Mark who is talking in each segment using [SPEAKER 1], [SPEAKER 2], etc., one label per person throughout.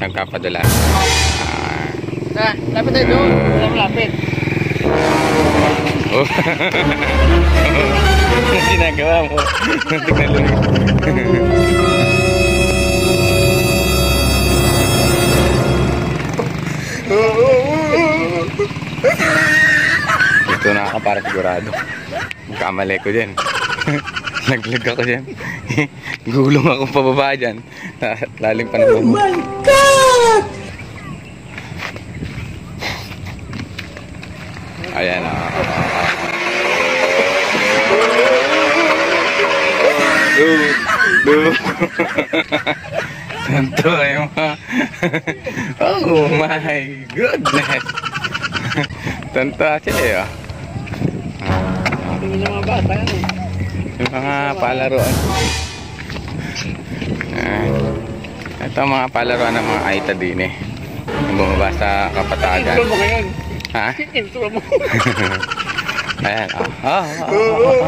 [SPEAKER 1] Nagpapadala. Ah.
[SPEAKER 2] Ah, lapit tayo doon. Walang lapit.
[SPEAKER 1] Oh. Ano ginagawa mo? Tingnan lang. Ito na ako para sigurado. Kamali ko dyan. Naglag ako dyan. Gulong ako pababa dyan. Lalim pa ng bubong. Ayan ah. Do, do. Santo yung mga... Oh my goodness. Santo sila eh. oh.
[SPEAKER 2] Tingin ng mga bata yan eh.
[SPEAKER 1] Mga palaruan. Ah, ito mga palaruan ng mga Aita din eh. Bumaba sa kapatagan. Ha? Ayan. Oh. Oh, oh, oh, oh.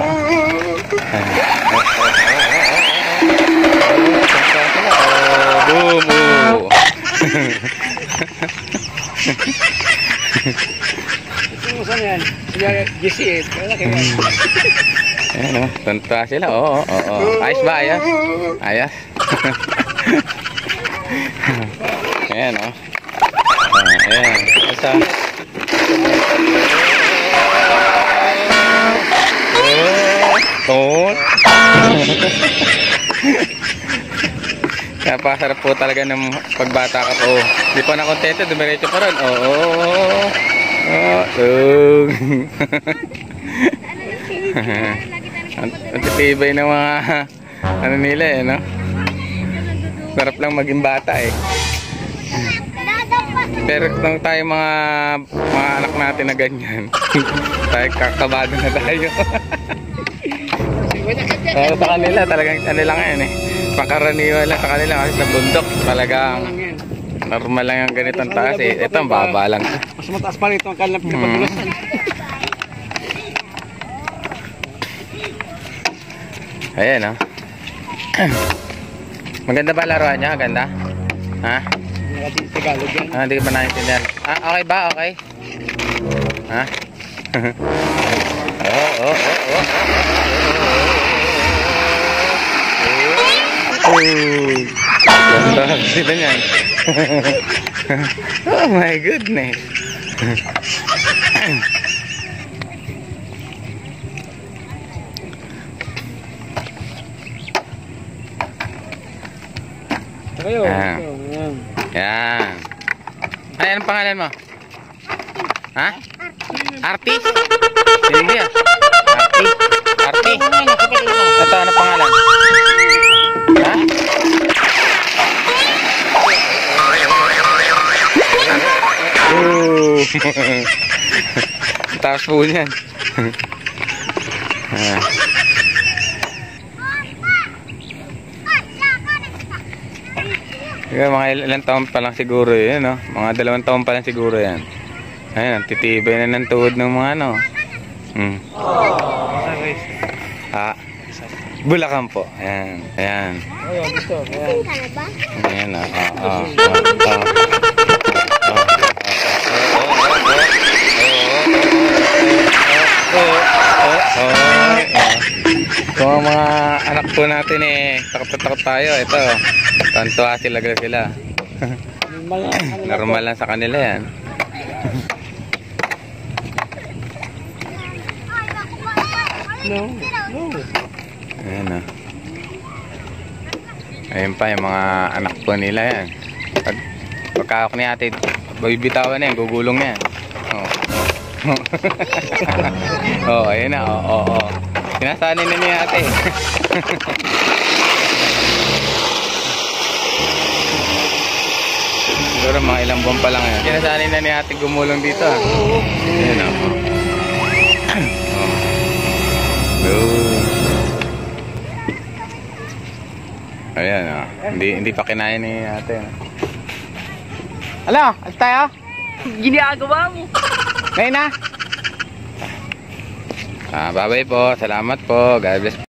[SPEAKER 1] Oh, boom. Oh.
[SPEAKER 2] Ito mo saan yan? Sige, GC eh. Kaya kaya.
[SPEAKER 1] Ayan oh. Tuntua sila. Oo, oo, oo. Ayos ba? Ayos? Ayos? Ayan oh. Ah, Ayan. Basta. Oh. Oh. Napasarap po talaga ng pagbata ka po. Di pa na kontento, dumiretso pa rin. Oo. Oh, oh, oh, oh. Ang titibay ng mga ano nila eh, no? Sarap lang maging bata eh. Pero kung tayo mga mga anak natin na ganyan, tayo kakabado na tayo. Pero sa kanila talagang ano lang yan eh. Pakaraniwan lang sa kanila kasi sa bundok talagang normal lang yung ganitong taas eh. Ito ang baba lang.
[SPEAKER 2] Mas mataas pa rito ang kanilang pinapatulosan.
[SPEAKER 1] Ayan oh. Maganda ba laruan niya? Ganda? Ha? Ah, hindi ko ba naintindihan? Ah, okay ba? Okay? Ha? Oo, oo, oo, oo. Oh, ganda sila niyan. oh my goodness.
[SPEAKER 2] Kayo.
[SPEAKER 1] Ah.
[SPEAKER 2] ito, Yan.
[SPEAKER 1] Yan. Ano yan ang pangalan mo? Ha? Arti? Hindi ah. Arti? Arti?
[SPEAKER 2] Mo?
[SPEAKER 1] Ito, ano pangalan? Ha? Ooh. Taas po yan. Ah. Kaya mga il- ilang taon pa lang siguro yun, no? Mga dalawang taon pa lang siguro yan. Ayan, ang titibay na ng tuhod ng mga ano. Hmm. Ah, Bulacan po. Ayan, ayan.
[SPEAKER 2] Ayun, gusto. Ayan.
[SPEAKER 1] Ayan, ah, ah, Kung ang mga anak po natin eh, takot na takot tayo, ito, tantuwa sila sila.
[SPEAKER 2] Normal lang.
[SPEAKER 1] Sa kanila yan.
[SPEAKER 2] No. No.
[SPEAKER 1] Ayan ah. Ayun pa yung mga anak po nila yan. Pag pagkakak ni ate, bibitawan na yan, gugulong na yan. Oh, ayun na, oo, oo, oo. Sinasanay na ni ate. Siguro mga ilang buwan pa lang yan. Sinasanay na ni ate gumulong dito ah. Ayun ah. Oh. Ayan ah. Hindi hindi pa kinain ni ate. ah. Ala, alis tayo?
[SPEAKER 2] Ginagawa mo.
[SPEAKER 1] Ngayon na. Ah, bye-bye po. Salamat po. God bless